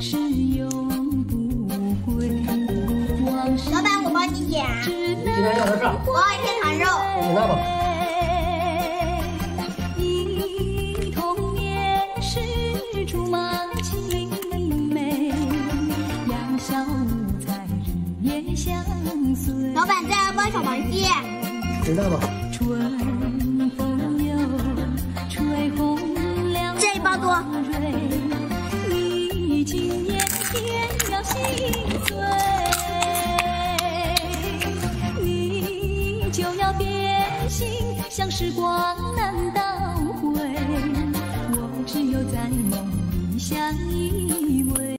是永不。老板，我帮你点。只能要的是。我要一片糖肉。你拿吧。老板，再来包小螃蟹。吧？春风又吹红了。这一包多。你今年偏要心碎，你就要变心，像时光难倒回，我只有在梦里相依偎。